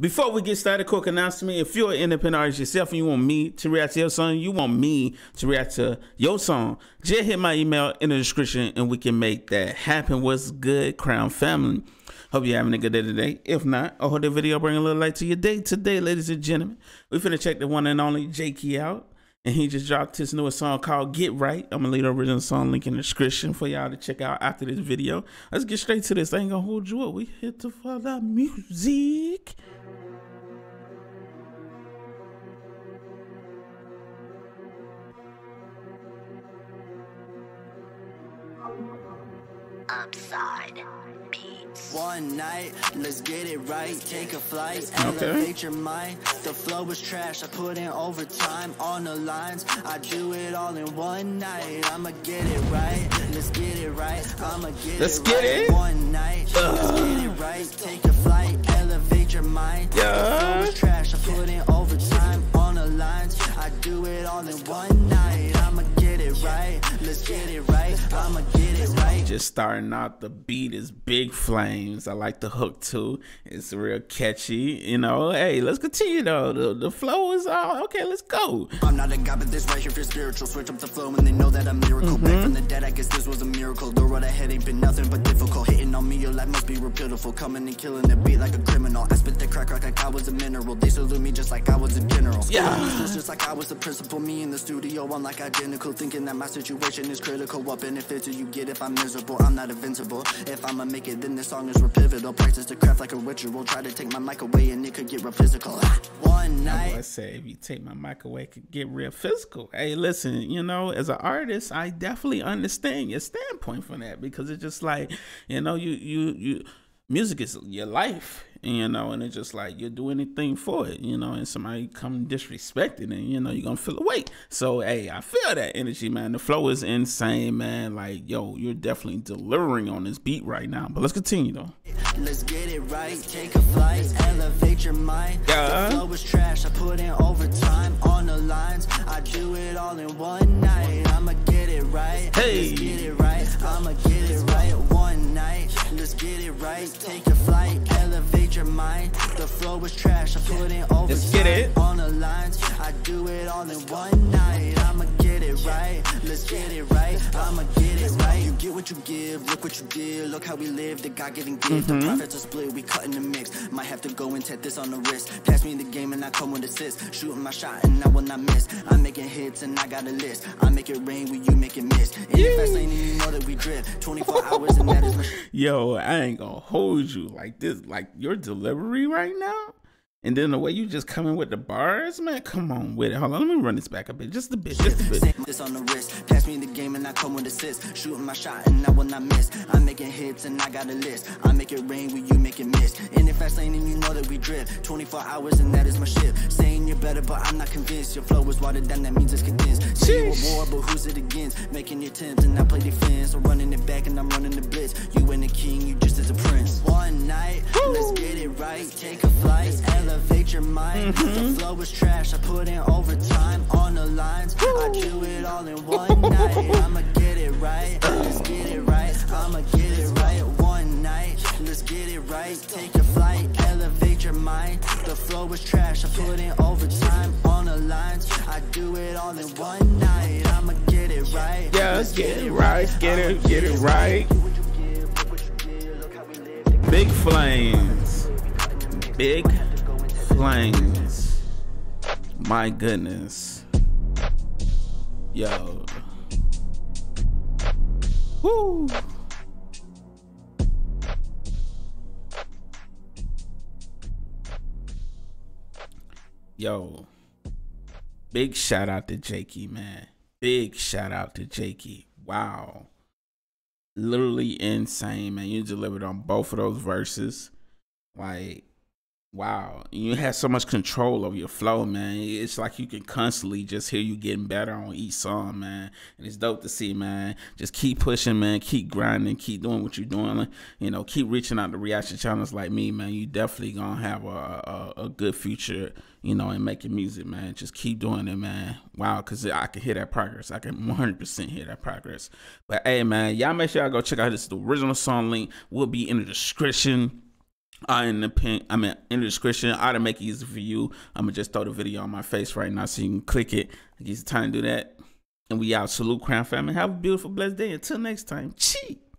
Before we get started, quick announcement. If you're an independent artist yourself and you want me to react to your song, you want me to react to your song, just hit my email in the description and we can make that happen. What's good, Crown Family? Hope you're having a good day today. If not, I hope the video bring a little light to your day today, ladies and gentlemen. We finna check the one and only Jakey out. And he just dropped his newest song called Get Right. I'm gonna leave the original song link in the description for y'all to check out after this video. Let's get straight to this. I ain't gonna hold you up. We hit the for the music. Upside. One night, let's get it right. Take a flight, Okay. elevate your mind. The flow was trash. I put in overtime on the lines. I do it all in one night. I'ma get it right. Let's get it right. I'ma get Let's it get right. it. One night, let's get it right. Take a flight, elevate your mind. The flow was trash. I put in overtime on the lines. I do it all in one night. I'ma get it right. Let's get it right. I'ma get it right. Just starting out, the beat is big flames. I like the hook too. It's real catchy. You know, hey, let's continue though. The, the flow is all okay. Let's go. I'm not a god, but this right here for spiritual. Switch up the flow and they know that I'm miracle. Mm-hmm. Back from the dead, I guess this was a miracle. The road ahead ain't been nothing but difficult. Hitting on me, your life must be real pitiful. Coming and killing the beat like a criminal. I spit the crack rock like I was a mineral. They salute me just like I was a general. Yeah. It's just like I was the principal. Me in the studio, I'm like identical. Thinking that my situation is critical. What benefit do you get if I'm miserable? I'm not invincible. If I'ma make it, then this song is real pivotal. Practice the craft like a ritual. Try to take my mic away and it could get real physical. One night. I say if you take my mic away, it could get real physical. Hey, listen, you know, as an artist, I definitely understand your standpoint from that because it's just like, you know, you you you music is your life, you know, and it's just like you'll do anything for it, you know, and somebody come disrespect it and you know you're gonna feel away. So hey, I feel that energy, man. The flow is insane, man. Like, yo, you're definitely delivering on this beat right now. But let's continue though. Let's get it right, take a flight, elevate your mind. Yeah. The flow was trash, I put in overtime on the lines. I do it all in one night. I'ma get it right. Hey. Let's get it right. I'ma get it right right, take a flight, elevate your mind. The flow was trash, I put in overtime Let's get it. on the lines. I do it all in one night. What you give. Look what you did. Look how we live. The God-given gift. The mm-hmm. profits are split. We cut in the mix. Might have to go and take this on the wrist. Pass me the game and I come with assists. Shooting my shot and I will not miss. I'm making hits and I got a list. I make it rain when you make it miss. And if I say you know that we drift. 24 hours and that is my. Yo, I ain't gonna hold you like this, like your delivery right now. And then the way you just coming with the bars, man, come on with it. Hold on, let me run this back a bit, just a bit, just a bit. This on the wrist. Pass me the game and I come with assists. Shooting my shot and I will not miss. I'm making hits and I got a list. I make it rain when you make it miss. And if I lane and you know that we drift. 24 hours and that is my shift. Saying you're better, but I'm not convinced. Your flow is watered down, that means it's condensed. Say you a war, but who's it against? Making your attempts and I play defense. I'm running it back and I'm running the blitz. You ain't a king, you just as a prince. One night, let's get it right. Take a flight, elevate your mind. The mm-hmm. flow is trash. I put in overtime on the lines. I do it all in one night. I'ma get it right. Let's get it right. I'ma get it right. One night. Let's get it right. Take a flight. Elevate your mind. The flow is trash. I put in overtime on the lines. I do it all in one night. I'ma get it right. Yeah, let's get it right, get it, get it right. Big flames, big My goodness, yo, whoo. Yo, big shout out to Jakey, man. Big shout out to Jakey. Wow. Literally insane, man. You delivered on both of those verses. Like, wow. You had so much control of your flow, man. It's like you can constantly just hear you getting better on each song, man. And it's dope to see, man. Just keep pushing, man. Keep grinding. Keep doing what you're doing. You know, keep reaching out to reaction channels like me, man. You definitely gonna have a, a, a good future, you know, in making music, man. Just keep doing it, man. Wow, because I can hear that progress. I can 100% hear that progress. But hey, man, y'all make sure y'all go check out this the original song link. Will be in the description. Uh, in the pin, I mean, in the description, I'll make it easy for you. I'm gonna just throw the video on my face right now so you can click it. Gives you time to do that. And we out. Salute Crown Family. Have a beautiful, blessed day. Until next time. Cheat.